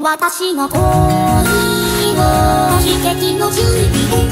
私の恋を奇跡の準備で